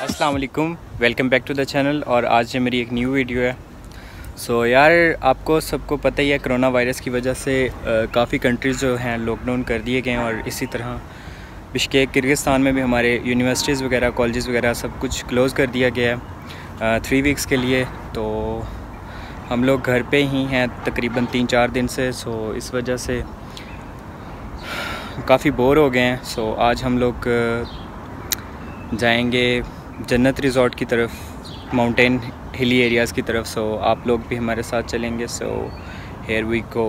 अस्सलाम welcome back to the channel और आज ये मेरी एक न्यू वीडियो है। सो so, यार आपको सबको पता ही है कोरोना वायरस की वजह से काफ़ी कंट्रीज़ जो हैं लॉकडाउन कर दिए गए हैं और इसी तरह बिश्केक किर्गिस्तान में भी हमारे यूनिवर्सिटीज़ वगैरह कॉलेज़ वगैरह सब कुछ क्लोज़ कर दिया गया है थ्री वीक्स के लिए। तो हम लोग घर पे ही हैं तकरीबन तीन चार दिन से सो इस वजह से काफ़ी बोर हो गए हैं। सो आज हम लोग जाएँगे जन्नत रिज़ॉर्ट की तरफ़ माउंटेन हिली एरियाज़ की तरफ़। सो आप लोग भी हमारे साथ चलेंगे। So here we go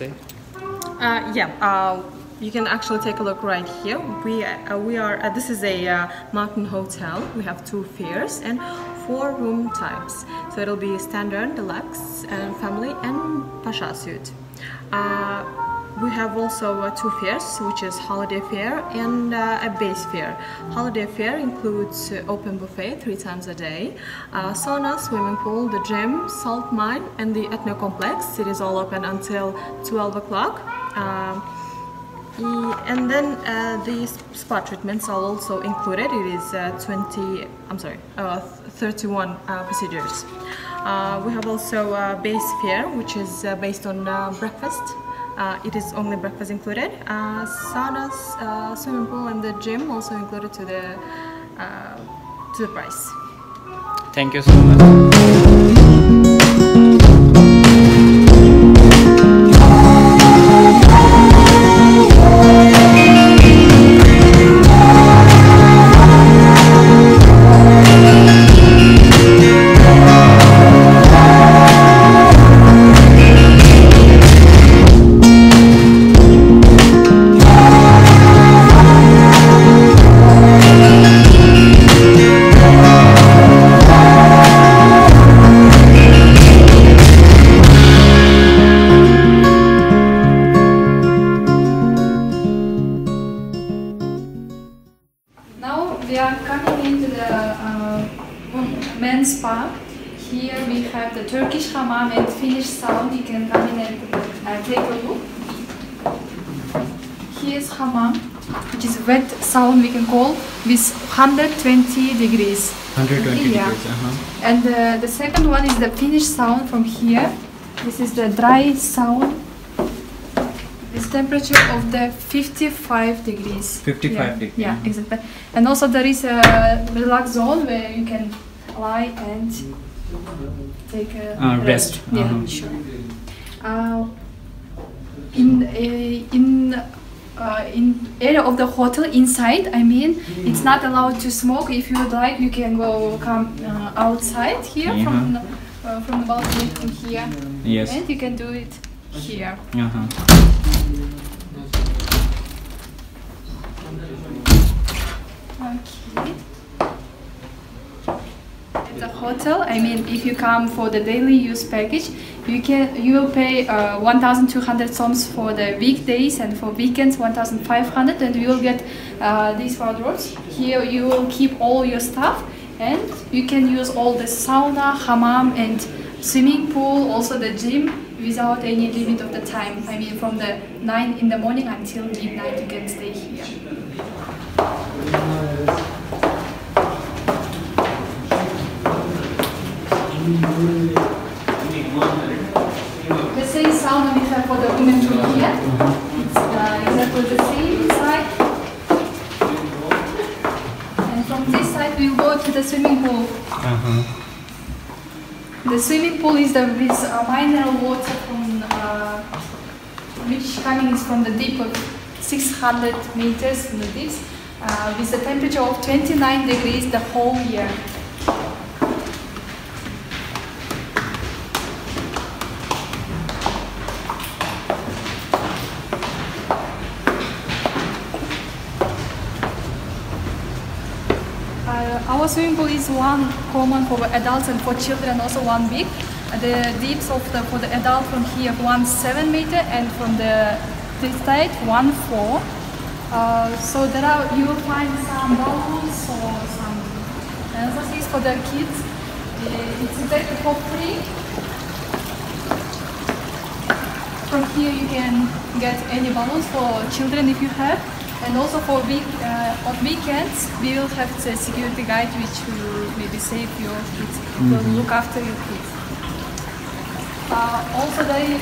say? Uh, yeah, uh, you can actually take a look right here. We uh, we are uh, this is a uh, mountain hotel. We have two fares and four room types. So it'll be standard, deluxe, and family, and pasha suite. We have also uh, two fairs, which is holiday fair and uh, a base fair. Holiday fair includes uh, open buffet three times a day, uh, sauna, swimming pool, the gym, salt mine, and the ethno complex. It is all open until 12 o'clock. Um, and then uh, the spa treatments are also included. It is uh, 20, I'm sorry, uh, 31 uh, procedures. We have also a base fair, which is based on breakfast. Uh, it is only breakfast included. Uh, saunas, uh, swimming pool, and the gym also included to the uh, to the price. Thank you so much. Finnish sauna. You can come in and uh, take a look. Here's hammam, which is wet sound we can call with 120 degrees. 120 Yeah. degrees, uh-huh. And uh, the second one is the Finnish sound from here. This is the dry sound This temperature of the 55 degrees. 55 yeah. degrees. Yeah, exactly. And also there is a relax zone where you can lie and take a Uh, rest. Yeah, Uh-huh. sure. Uh, in uh, in uh, in area of the hotel inside, I mean, it's not allowed to smoke. If you would like, you can go come uh, outside here from the, uh, from the balcony from here, Yes. and you can do it here. Uh-huh. Okay. At the hotel, I mean, if you come for the daily use package, you can you will pay uh, 1,200 soms for the weekdays and for weekends 1,500, and you will get uh, these wardrobes. Here you will keep all your stuff, and you can use all the sauna, hammam, and swimming pool, also the gym without any limit of the time. I mean, from the 9 in the morning until midnight, you can stay here. The same sauna we have for the women room here. It's uh, exactly the same side. And from this side, we will go to the swimming pool. The swimming pool is the with uh, mineral water from uh, which coming is from the deep of 600 meters in the deep, uh, with a temperature of 29 degrees the whole year. Uh, our swimming pool is one common for adults and for children, also one big. The depth of the for the adult from here one seven meter and from the side one four. Uh, so there are you will find some balloons or some things for the kids. Uh, it's exactly for free. From here you can get any balloons for children if you have. And also for week, uh, on weekends, we will have the security guide which will maybe save your kids, will look after your kids. Uh, also there you,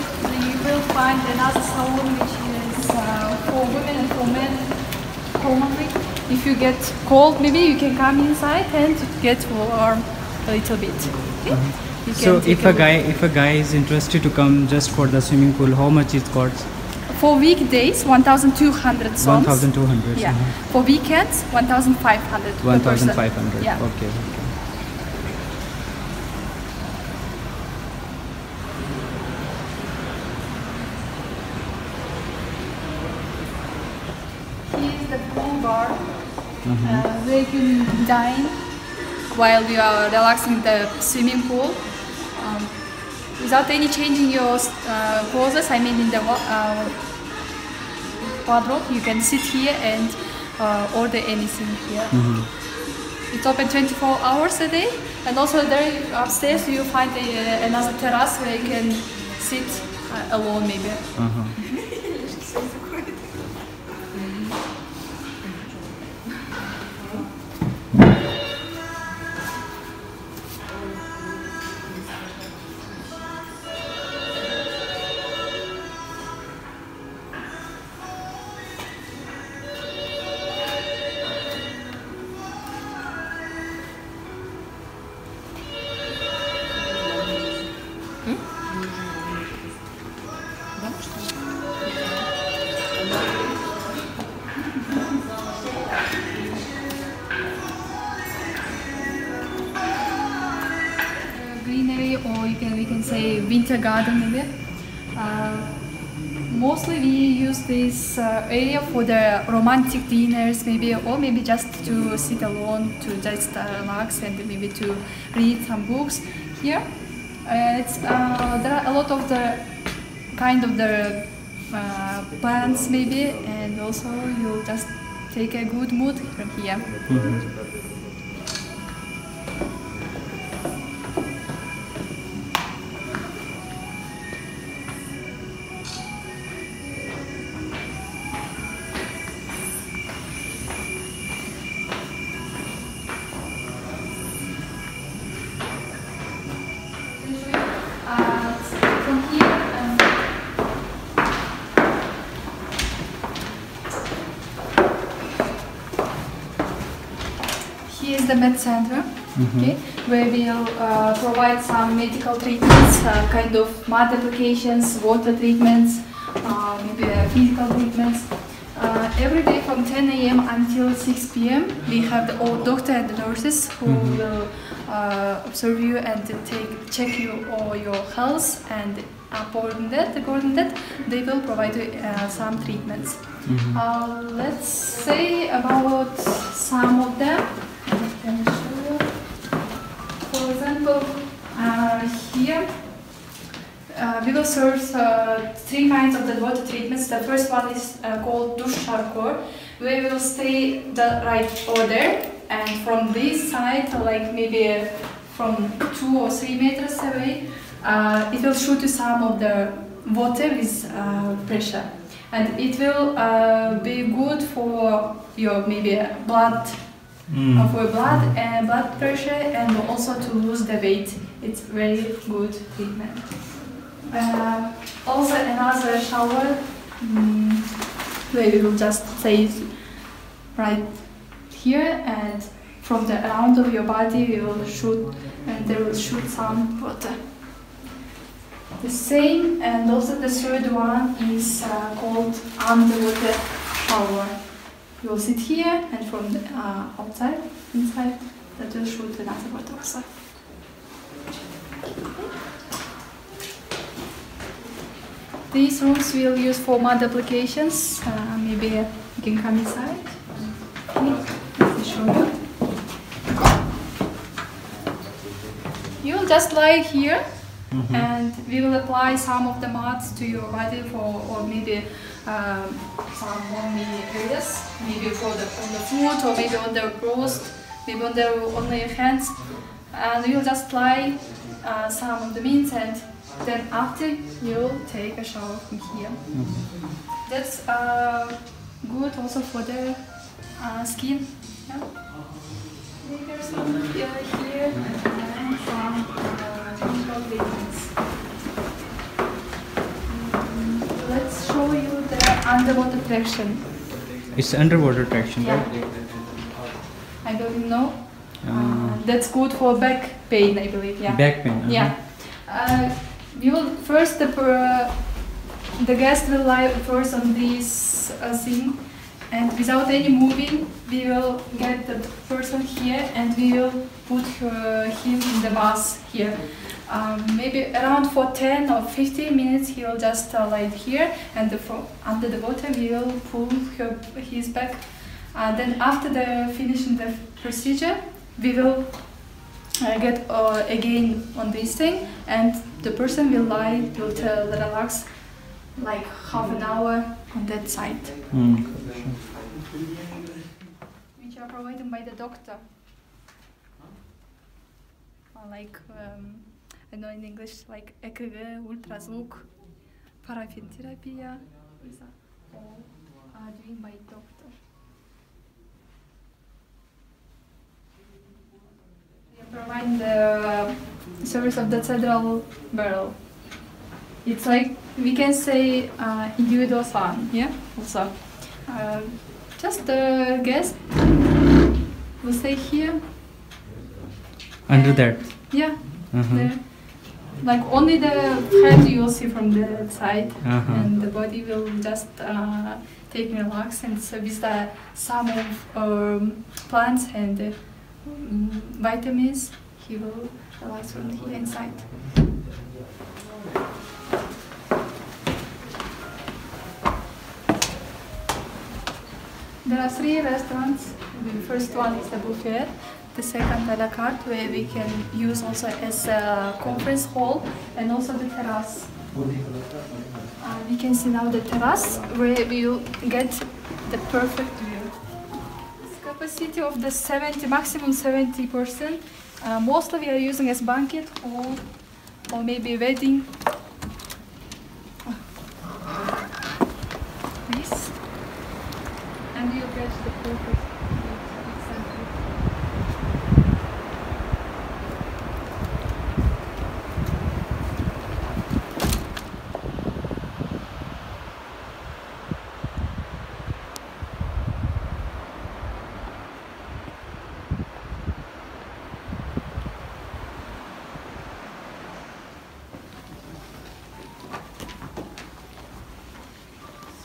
will find another salon which is uh, for women and for men commonly. If you get cold, maybe you can come inside and get warm a little bit. Okay? You So if take a guy if a guy is interested to come just for the swimming pool, how much it costs? For weekdays, 1,200 soms. 1,200. Yeah. For weekends, 1,500. 1,500. Yeah. Okay. okay. Here is the pool bar uh, where you can dine while we are relaxing the swimming pool. Um, without any changing your uh, clothes, I mean in the uh, wardrobe, you can sit here and uh, order anything here. It's open 24 hours a day, and also there upstairs you find a, another terrace where you can sit uh, alone maybe. uh, you can we can say winter garden maybe. Uh, mostly we use this uh, area for the romantic dinners maybe or maybe just to sit alone to just uh, relax and maybe to read some books here. Uh, it's, uh, there are a lot of the kind of the uh, plants maybe and also you'll just take a good mood from here. Uh, the med center, okay, where we'll uh, provide some medical treatments, uh, kind of mud applications, water treatments, uh, maybe uh, physical treatments. Uh, every day from 10 a.m. until 6 p.m. we have the old doctor and the nurses who will uh, observe you and take check you all your health and according that according that they will provide you uh, some treatments. Uh, let's say about some of them. I show you. For example, uh, here uh, we will serve uh, three kinds of the water treatments. The first one is called douche Charcot, we will stay the right order and from this side, like maybe from two or three meters away, uh, it will shoot to some of the water with uh, pressure, and it will uh, be good for your maybe blood Mm. uh, for blood and blood pressure and also to lose the weight. It's very good treatment. Uh, also another shower mm, we will just say right here and from the around of your body we will shoot and they will shoot some water. The same and also the third one is uh, called underwater shower. You will sit here and from the uh, outside, inside, that will shoot another water also. These rooms we'll use for mud applications. Uh, maybe you can come inside. Okay, show you. You'll just lie here and we will apply some of the muds to your body for or maybe um, some only areas, maybe for the on the foot or maybe on the breast, maybe on the on your hands, and you'll just apply uh, some of the mints and then after you'll take a shower from here. That's uh, good also for the uh, skin. Yeah. Some here, here and some uh. Mm, Let's show you the underwater traction. It's underwater traction, Yeah. right? I don't know. Uh, Uh, that's good for back pain, I believe. Yeah. Back pain. uh-huh. Yeah. Uh, we will first the per, the guest will lie first on this uh, thing, and without any moving, we will get the person here and we will put her, him in the bus here. Um, maybe around for 10 or 15 minutes he will just uh, lie here and the, under the water we will pull her, his back. Uh, then after the finishing the procedure, we will uh, get uh, again on this thing and the person will lie, will relax like half an hour on that side. Mm. Which are provided by the doctor. Uh, like, um, I know in English, like EKG, ultraзвuk, paraffin therapy, these are all uh, doing by doctor. We provide the service of the central barrel. It's like we can say uh, individual sun, yeah. Also, uh, just guess we'll stay here. Under and- that. Yeah. Uh-huh. the- like only the head you will see from the side, Uh-huh. and the body will just uh, take relax and so with the some of um, plants and uh, mm, vitamins, he will relax from here inside. There are three restaurants. The first one is the buffet. The second, a la carte, where we can use also as a conference hall and also the terrace. Uh, we can see now the terrace where we will get the perfect view. It's capacity of the 70, maximum 70 percent. Uh, mostly we are using as banquet hall or maybe wedding. This get the perfect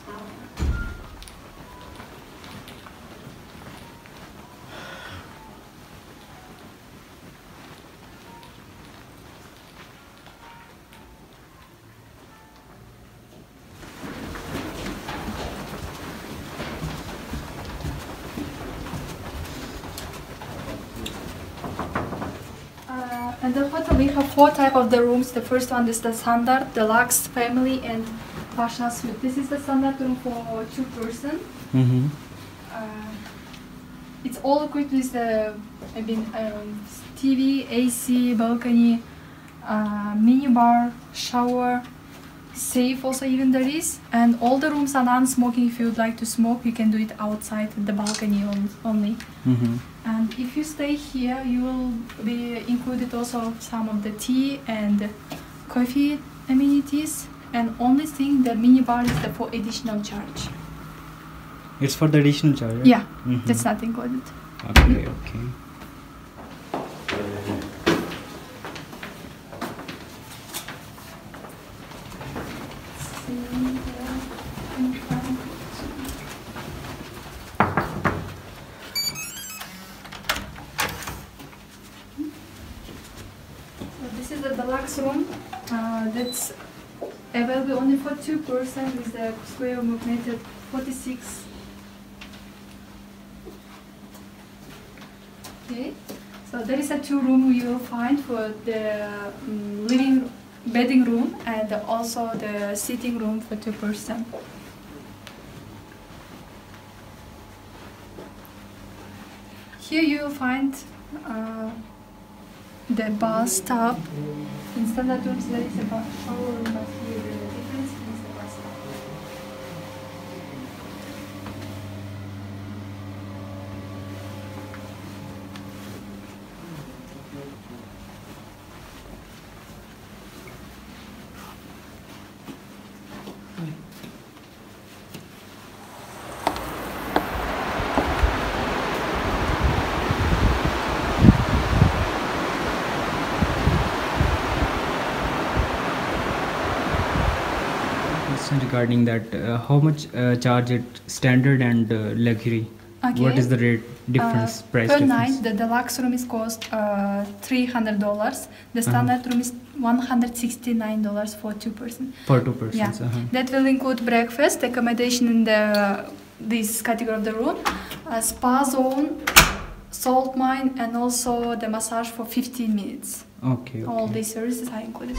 exactly. Uh, and the hotel we have four type of the rooms. The first one is the standard, deluxe, family, and Pasha suite. This is the standard room for two person. Mm-hmm. Uh, it's all equipped with the I mean um, TV, AC, balcony, uh, mini bar, shower, safe also even there is, and all the rooms are non-smoking. If you would like to smoke, you can do it outside the balcony only. Mm-hmm. And if you stay here, you will be included also some of the tea and coffee amenities. And only thing the minibar is the for additional charge. It's for the additional charge. right? Yeah, Mhm. that's not included. Okay, okay. Available only for two person with the square meter 46. Okay. So there is a two room you will find for the um, living bedding room and also the sitting room for two person. Here you will find uh, the bathtub. In standard rooms there is a shower room, but here the difference is the bathtub. Question regarding that, uh, how much uh, charge it standard and uh, luxury? What Okay. is the rate difference, Uh, price per difference? night, the deluxe room is cost uh, three hundred dollars. The standard room is one hundred sixty nine dollars for two person. For two persons. Yeah, uh-huh. that will include breakfast, accommodation in the this category of the room, a spa zone, salt mine, and also the massage for fifteen minutes. Okay, okay. All these services are included.